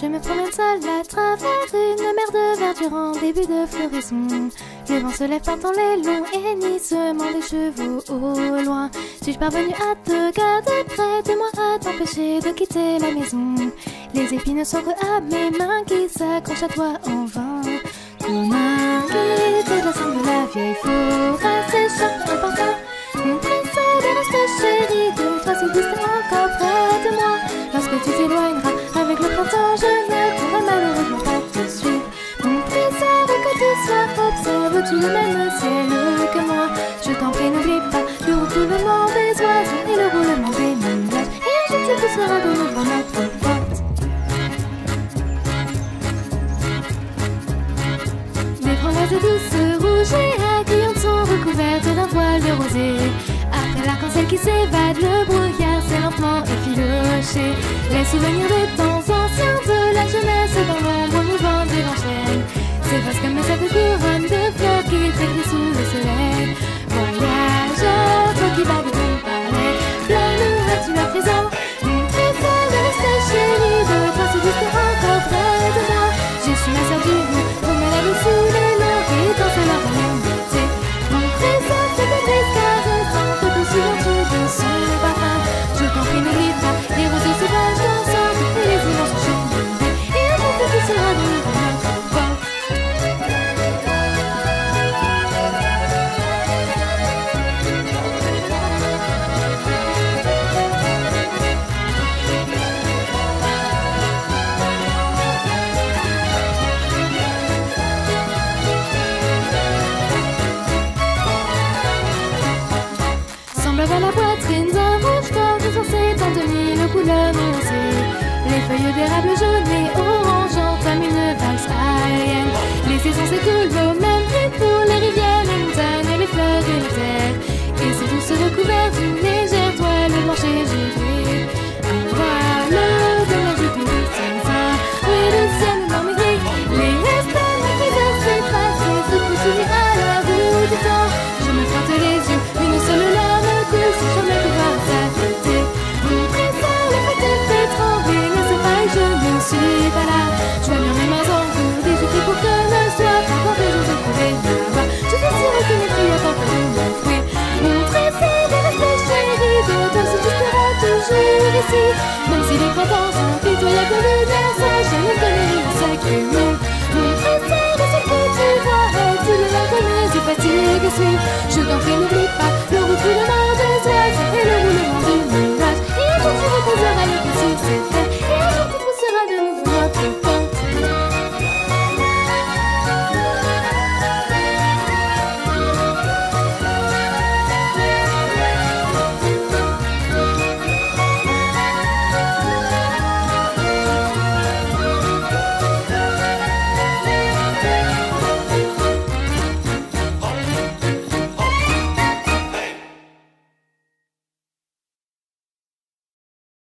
Je me promène seule à travers une mer de verdure en début de floraison. Le vent se lève dans les longs hennissements des chevaux au loin. Suis-je parvenue à te garder près de moi, à t'empêcher de quitter la maison? Les épines sont à mes mains qui s'accrochent à toi en vain. Comme un de la sang de la vieille forêt s'échappe un parfum. Mon trésor de rester chéri de toi si distant encore près de moi. Lorsque tu t'éloigneras je ne pourrai malheureusement pas te suivre. Mon trésor, que tu sois, observe-tu le même ciel que moi. Je t'en prie, n'oublie pas le roulement des oiseaux et le roulement des nuages. Et un jour, tu pousseras de nouveau notre porte. Des framboises douces, rouges et accueillantes sont recouvertes d'un voile de rosée. Après l'arc-en-ciel qui s'évade, le brouillard s'est lentement effiloché. Les souvenirs des temps anciens de la jeunesse dans à la poitrine d'un rouge corps de censé tant de mille couleurs nuancées. Les feuilles d'érable jaune et orange Je vois bien mes mains en cours, des outils pour que soit pas quand je vous trouver là-bas. Je suis sûre que mes filles attendent pour m'offrir. Mon trésor de rester chéri, de toi se restera toujours ici. Même si les printemps sont pitoyables le message, je ne connais rien